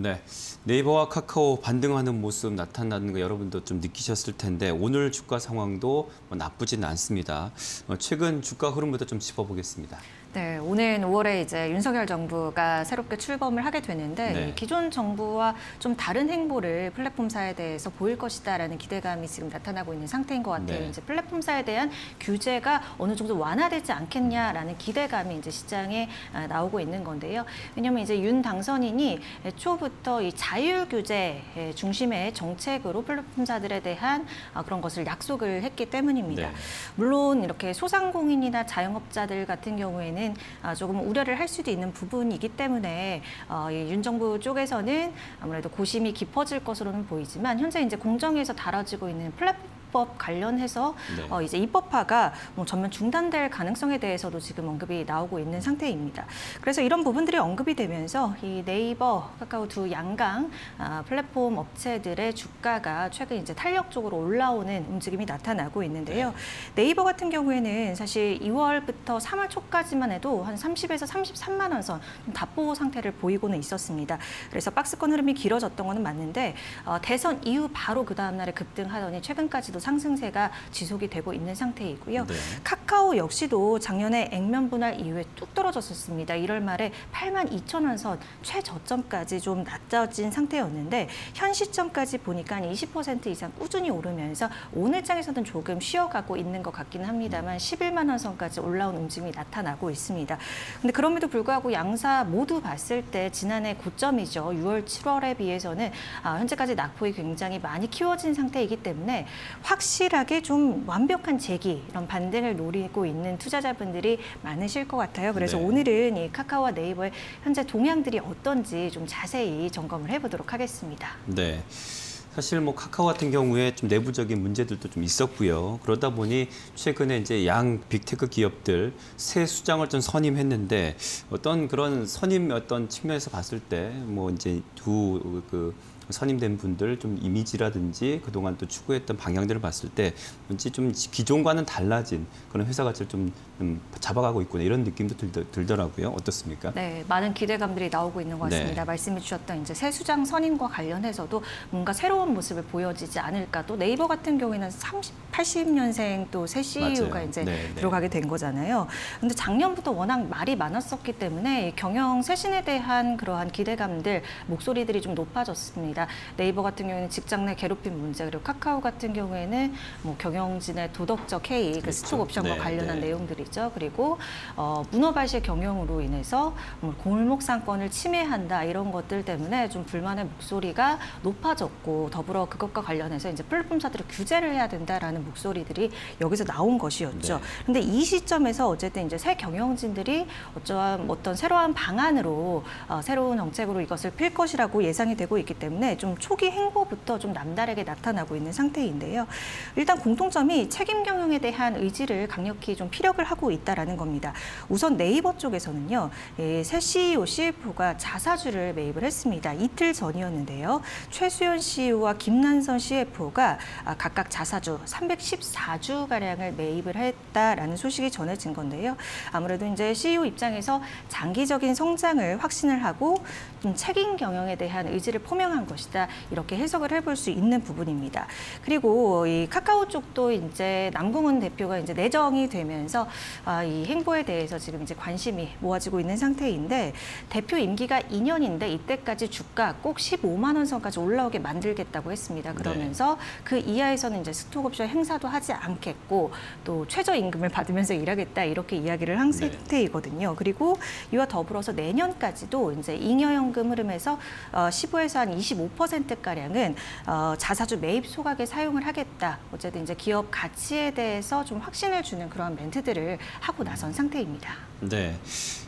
네, 네이버와 카카오 반등하는 모습 나타나는 거 여러분도 좀 느끼셨을 텐데 오늘 주가 상황도 뭐 나쁘지는 않습니다. 어, 최근 주가 흐름부터 좀 짚어보겠습니다. 네, 오는 5월에 이제 윤석열 정부가 새롭게 출범을 하게 되는데 네. 기존 정부와 좀 다른 행보를 플랫폼사에 대해서 보일 것이다라는 기대감이 지금 나타나고 있는 상태인 것 같아요. 네. 이제 플랫폼사에 대한 규제가 어느 정도 완화되지 않겠냐라는 기대감이 이제 시장에 아, 나오고 있는 건데요. 왜냐하면 이제 윤 당선인이 애초부터 이 자율 규제 중심의 정책으로 플랫폼사들에 대한 아, 그런 것을 약속을 했기 때문입니다. 네. 물론 이렇게 소상공인이나 자영업자들 같은 경우에는 아, 조금 우려를 할 수도 있는 부분이기 때문에 어, 이윤 정부 쪽에서는 아무래도 고심이 깊어질 것으로는 보이지만 현재 이제 공정에서 다뤄지고 있는 플랫폼 법 관련해서 네. 어, 이제 입법화가 뭐 전면 중단될 가능성에 대해서도 지금 언급이 나오고 있는 상태입니다. 그래서 이런 부분들이 언급이 되면서 이 네이버, 카카오 두 양강 아, 플랫폼 업체들의 주가가 최근 이제 탄력적으로 올라오는 움직임이 나타나고 있는데요. 네이버 같은 경우에는 사실 2월부터 3월 초까지만 해도 한 30에서 33만 원 선 답보 상태를 보이고는 있었습니다. 그래서 박스권 흐름이 길어졌던 거는 맞는데 어, 대선 이후 바로 그 다음 날에 급등하더니 최근까지도 상승세가 지속이 되고 있는 상태이고요. 네. 카카오 역시도 작년에 액면 분할 이후에 뚝 떨어졌었습니다. 1월 말에 8만 2천 원 선 최저점까지 좀 낮아진 상태였는데 현 시점까지 보니까 한 20% 이상 꾸준히 오르면서 오늘 장에서는 조금 쉬어가고 있는 것 같기는 합니다만 11만 원 선까지 올라온 움직임이 나타나고 있습니다. 근데 그럼에도 불구하고 양사 모두 봤을 때 지난해 고점이죠. 6월, 7월에 비해서는 아, 현재까지 낙폭이 굉장히 많이 키워진 상태이기 때문에 확실하게 좀 완벽한 재기 이런 반등을 노리고 있는 투자자분들이 많으실 것 같아요. 그래서 네. 오늘은 이 카카오와 네이버의 현재 동향들이 어떤지 좀 자세히 점검을 해보도록 하겠습니다. 네. 사실 뭐 카카오 같은 경우에 좀 내부적인 문제들도 좀 있었고요. 그러다 보니 최근에 이제 양 빅테크 기업들 새 수장을 좀 선임했는데 어떤 그런 선임 어떤 측면에서 봤을 때 뭐 이제 두그 선임된 분들 좀 이미지라든지 그동안 또 추구했던 방향들을 봤을 때 왠지 좀 기존과는 달라진 그런 회사 가치를 좀, 좀 잡아가고 있구나 이런 느낌도 들 더, 라고요 어떻습니까? 네, 많은 기대감들이 나오고 있는 것 같습니다. 네. 말씀해 주셨던 이제 새 수장 선임과 관련해서도 뭔가 새로운 모습을 보여지지 않을까. 또 네이버 같은 경우에는 30, 80년생 또새 CEO가 맞아요. 이제 네, 네. 들어가게 된 거잖아요. 근데 작년부터 워낙 말이 많았었기 때문에 이 경영 쇄신에 대한 그러한 기대감들 목소리들이 좀 높아졌습니다. 네이버 같은 경우에는 직장 내 괴롭힘 문제 그리고 카카오 같은 경우에는 뭐 경영진의 도덕적 해이 그 그렇죠. 스톡 옵션과 네, 관련한 네. 내용들이죠. 그리고 어, 문어발식 경영으로 인해서 뭐 골목 상권을 침해한다 이런 것들 때문에 좀 불만의 목소리가 높아졌고 더불어 그것과 관련해서 이제 플랫폼사들이 규제를 해야 된다라는 목소리들이 여기서 나온 것이었죠. 네. 근데 이 시점에서 어쨌든 이제 새 경영진들이 어쩌한 어떤 새로운 방안으로 어, 새로운 정책으로 이것을 필 것이라고 예상이 되고 있기 때문에 좀 초기 행보부터 좀 남다르게 나타나고 있는 상태인데요. 일단 공통점이 책임 경영에 대한 의지를 강력히 좀 피력을 하고 있다라는 겁니다. 우선 네이버 쪽에서는요, 예, 새 CEO, CFO가 자사주를 매입을 했습니다. 이틀 전이었는데요. 최수연 CEO와 김난선 CFO가 아, 각각 자사주 314주 가량을 매입을 했다라는 소식이 전해진 건데요. 아무래도 이제 CEO 입장에서 장기적인 성장을 확신을 하고 좀 책임 경영에 대한 의지를 포명한 것이 다. 이렇게 해석을 해볼 수 있는 부분입니다. 그리고 이 카카오 쪽도 이제 남궁은 대표가 이제 내정이 되면서 아, 이 행보에 대해서 지금 이제 관심이 모아지고 있는 상태인데 대표 임기가 2년인데 이때까지 주가 꼭 15만 원 선까지 올라오게 만들겠다고 했습니다. 그러면서 그 이하에서는 이제 스톡 옵션 행사도 하지 않겠고 또 최저 임금을 받으면서 일하겠다 이렇게 이야기를 한 네. 상태이거든요. 그리고 이와 더불어서 내년까지도 이제 잉여연금 흐름에서 어, 15에서 한 25% 가량은 어, 자사주 매입 소각에 사용을 하겠다. 어쨌든 이제 기업 가치에 대해서 좀 확신을 주는 그런 멘트들을 하고 나선 상태입니다. 네.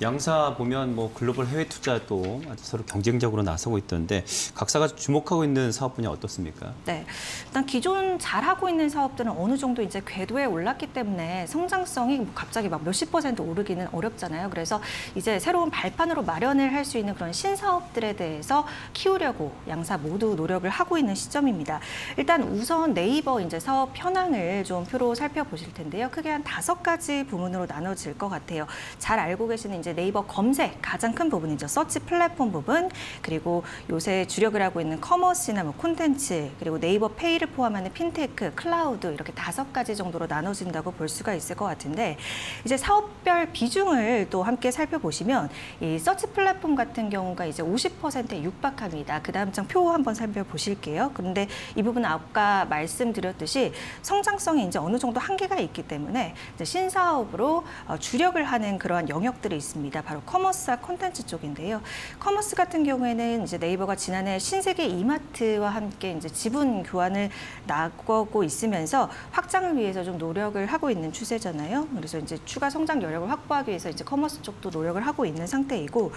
양사 보면 뭐 글로벌 해외 투자도 아주 서로 경쟁적으로 나서고 있던데 각사가 주목하고 있는 사업 분야 어떻습니까? 네. 일단 기존 잘하고 있는 사업들은 어느 정도 이제 궤도에 올랐기 때문에 성장성이 뭐 갑자기 막 몇십 퍼센트 오르기는 어렵잖아요. 그래서 이제 새로운 발판으로 마련을 할 수 있는 그런 신사업들에 대해서 키우려고 양사 모두 노력을 하고 있는 시점입니다. 일단 우선 네이버 이제 사업 현황을 좀 표로 살펴보실 텐데요. 크게 한 다섯 가지 부문으로 나눠질 것 같아요. 잘 알고 계시는 이제 네이버 검색 가장 큰 부분이죠. 서치 플랫폼 부분 그리고 요새 주력을 하고 있는 commerce나 뭐 콘텐츠 그리고 네이버 페이를 포함하는 핀테크, 클라우드 이렇게 다섯 가지 정도로 나눠진다고 볼 수가 있을 것 같은데 이제 사업별 비중을 또 함께 살펴보시면 이 서치 플랫폼 같은 경우가 이제 50%에 육박합니다. 그 다음 장표 한번 살펴보실게요. 그런데 이 부분은 아까 말씀드렸듯이 성장성이 이제 어느 정도 한계가 있기 때문에 신사업으로 어, 주력을 하는 그러한 영역들이 있습니다. 바로 commerce와 콘텐츠 쪽인데요. commerce 같은 경우에는 이제 네이버가 지난해 신세계 이마트와 함께 이제 지분 교환을 나가고 있으면서 확장을 위해서 좀 노력을 하고 있는 추세잖아요. 그래서 이제 추가 성장 여력을 확보하기 위해서 이제 commerce 쪽도 노력을 하고 있는 상태이고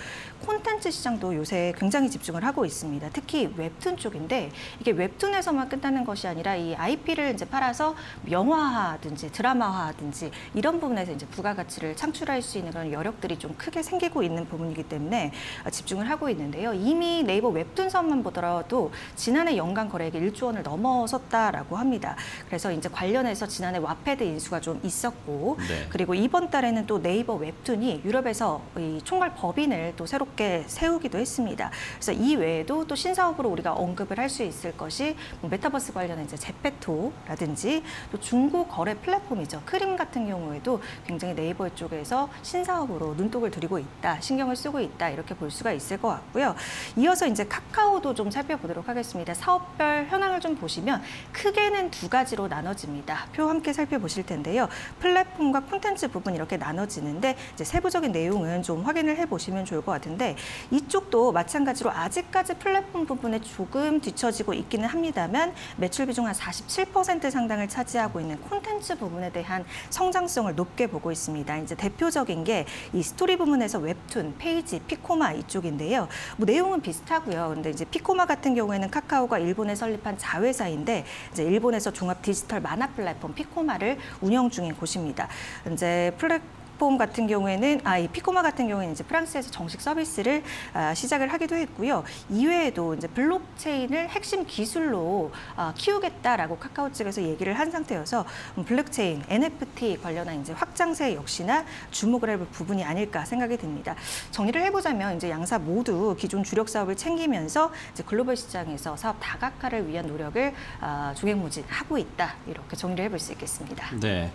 콘텐츠 시장도 요새 굉장히 집중을 하고 있습니다. 특히 웹툰 쪽인데 이게 웹툰에서만 끝나는 것이 아니라 이 IP를 이제 팔아서 영화화든지 드라마화든지 이런 부분에서 이제 부가가치를 창출할 수 있는 그런 여력들이 좀 크게 생기고 있는 부분이기 때문에 집중을 하고 있는데요. 이미 네이버 웹툰 사업만 보더라도 지난해 연간 거래액이 1조 원을 넘어섰다라고 합니다. 그래서 이제 관련해서 지난해 왓패드 인수가 좀 있었고 네. 그리고 이번 달에는 또 네이버 웹툰이 유럽에서 이 총괄 법인을 또 새롭게 세우기도 했습니다. 그래서 이 외에도 또 신사업으로 우리가 언급을 할 수 있을 것이 뭐 메타버스 관련한 이제 제페토라든지 또 중고 거래 플랫폼이죠. 크림 같은 경우에도 굉장히 네이버 쪽에서 신사업으로 눈독을 들이고 있다, 신경을 쓰고 있다 이렇게 볼 수가 있을 것 같고요. 이어서 이제 카카오도 좀 살펴보도록 하겠습니다. 사업별 현황을 좀 보시면 크게는 두 가지로 나눠집니다. 표 함께 살펴보실 텐데요. 플랫폼과 콘텐츠 부분 이렇게 나눠지는데 이제 세부적인 내용은 좀 확인을 해보시면 좋을 것 같은데 이쪽도 마찬가지로 아직까지 플랫폼 부분에 조금 뒤처지고 있기는 합니다만 매출 비중 한 47% 상당을 차지하고 있는 콘텐츠 부분에 대한 성장성을 높게 보고 있습니다. 이제 대표적인 게 이 스토리 부분에서 웹툰, 페이지, 피코마 이쪽인데요. 뭐 내용은 비슷하고요. 근데 이제 피코마 같은 경우에는 카카오가 일본에 설립한 자회사인데 이제 일본에서 종합 디지털 만화 플랫폼 피코마를 운영 중인 곳입니다. 이제 플랫폼 같은 경우에는 아, 이 피코마 같은 경우에는 이제 프랑스에서 정식 서비스를 아, 시작을 하기도 했고요. 이외에도 이제 블록체인을 핵심 기술로 아, 키우겠다라고 카카오 측에서 얘기를 한 상태여서 음, 블록체인, NFT 관련한 이제 확장세 역시나 주목을 할 부분이 아닐까 생각이 듭니다. 정리를 해보자면 이제 양사 모두 기존 주력 사업을 챙기면서 이제 글로벌 시장에서 사업 다각화를 위한 노력을 아, 종횡무진하고 있다 이렇게 정리를 해볼 수 있겠습니다. 네.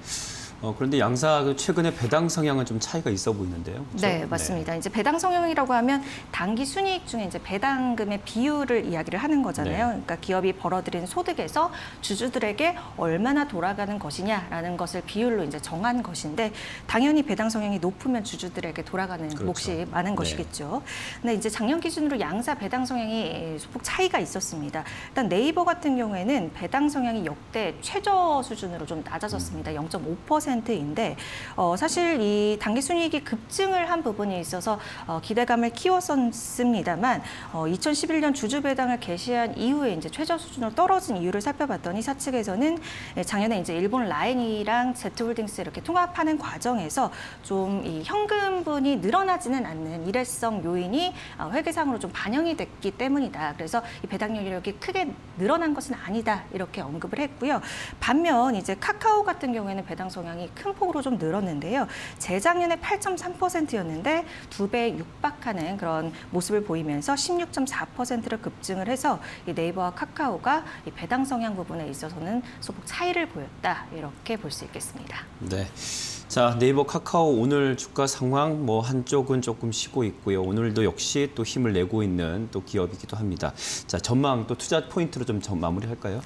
어, 그런데 양사 그 최근에 배당 성향은 좀 차이가 있어 보이는데요. 그렇죠? 네, 맞습니다. 이제 배당 성향이라고 하면 단기 순이익 중에 이제 배당금의 비율을 이야기를 하는 거잖아요. 네. 그러니까 기업이 벌어들인 소득에서 주주들에게 얼마나 돌아가는 것이냐라는 것을 비율로 이제 정한 것인데 당연히 배당 성향이 높으면 주주들에게 돌아가는 그렇죠. 몫이 많은 네. 것이겠죠. 근데 이제 작년 기준으로 양사 배당 성향이 소폭 차이가 있었습니다. 일단 네이버 같은 경우에는 배당 성향이 역대 최저 수준으로 좀 낮아졌습니다. 0.5% 인데 어, 사실 이 단기 순이익이 급증을 한 부분이 있어서 어, 기대감을 키웠었습니다만 어, 2011년 주주 배당을 개시한 이후에 이제 최저 수준으로 떨어진 이유를 살펴봤더니 사측에서는 예, 작년에 이제 일본 라인이랑 제트홀딩스 이렇게 통합하는 과정에서 좀 이 현금분이 늘어나지는 않는 일회성 요인이 어, 회계상으로 좀 반영이 됐기 때문이다. 그래서 이 배당률이 크게 늘어난 것은 아니다 이렇게 언급을 했고요. 반면 이제 카카오 같은 경우에는 배당 성향이 큰 폭으로 좀 늘었는데요. 재작년에 8.3%였는데 두 배 육박하는 그런 모습을 보이면서 16.4%로 급증을 해서 이 네이버와 카카오가 이 배당 성향 부분에 있어서는 소폭 차이를 보였다 이렇게 볼 수 있겠습니다. 네. 자, 네이버 카카오 오늘 주가 상황 뭐 한쪽은 조금 쉬고 있고요. 오늘도 역시 또 힘을 내고 있는 또 기업이기도 합니다. 자, 전망 또 투자 포인트로 좀 전- 마무리할까요?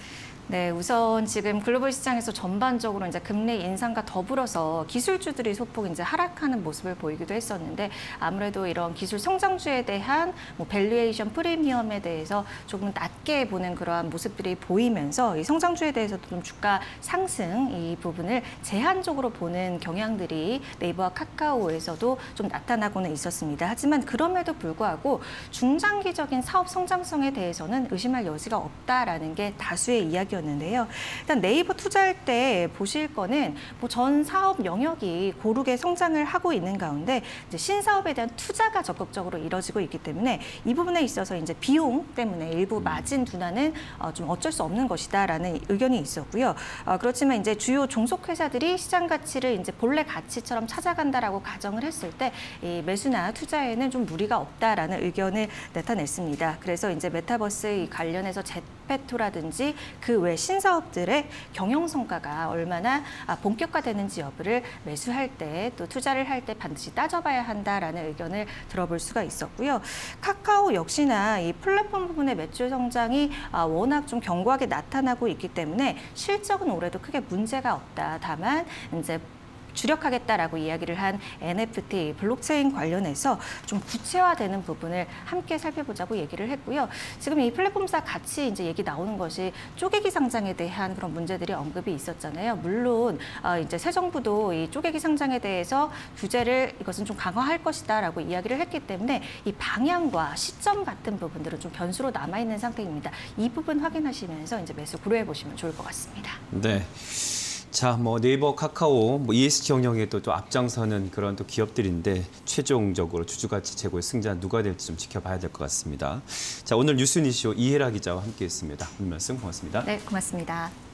네, 우선 지금 글로벌 시장에서 전반적으로 이제 금리 인상과 더불어서 기술주들이 소폭 이제 하락하는 모습을 보이기도 했었는데 아무래도 이런 기술 성장주에 대한 뭐 valuation 프리미엄에 대해서 조금 낮게 보는 그러한 모습들이 보이면서 이 성장주에 대해서도 좀 주가 상승 이 부분을 제한적으로 보는 경향들이 네이버와 카카오에서도 좀 나타나고는 있었습니다. 하지만 그럼에도 불구하고 중장기적인 사업 성장성에 대해서는 의심할 여지가 없다라는 게 다수의 이야기 이야기였는데요. 일단 네이버 투자할 때 보실 거는 뭐 전 사업 영역이 고르게 성장을 하고 있는 가운데 신사업에 대한 투자가 적극적으로 이뤄지고 있기 때문에 이 부분에 있어서 이제 비용 때문에 일부 마진 둔화는 어, 좀 어쩔 수 없는 것이다라는 의견이 있었고요. 어, 그렇지만 이제 주요 종속 회사들이 시장 가치를 이제 본래 가치처럼 찾아간다라고 가정을 했을 때 이 매수나 투자에는 좀 무리가 없다라는 의견을 나타냈습니다. 그래서 이제 메타버스 이 관련해서 제페토라든지 그외 신사업들의 경영 성과가 얼마나 아, 본격화되는지 여부를 매수할 때 또 투자를 할 때 반드시 따져봐야 한다라는 의견을 들어볼 수가 있었고요. 카카오 역시나 이 플랫폼 부분의 매출 성장이 아, 워낙 좀 견고하게 나타나고 있기 때문에 실적은 올해도 크게 문제가 없다. 다만 이제 주력하겠다라고 이야기를 한 NFT 블록체인 관련해서 좀 구체화되는 부분을 함께 살펴보자고 얘기를 했고요. 지금 이 플랫폼사 같이 이제 얘기 나오는 것이 쪼개기 상장에 대한 그런 문제들이 언급이 있었잖아요. 물론 어, 이제 새 정부도 이 쪼개기 상장에 대해서 규제를 이것은 좀 강화할 것이다라고 이야기를 했기 때문에 이 방향과 시점 같은 부분들은 좀 변수로 남아 있는 상태입니다. 이 부분 확인하시면서 이제 매수 고려해 보시면 좋을 것 같습니다. 네. 자, 뭐 네이버, 카카오, 뭐 ESG 경영에 또, 또 앞장서는 그런 또 기업들인데 최종적으로 주주가치 제고의 승자 누가 될지 좀 지켜봐야 될 것 같습니다. 자, 오늘 뉴스 니쇼 이혜라 기자와 함께했습니다. 오늘 말씀 고맙습니다. 네, 고맙습니다.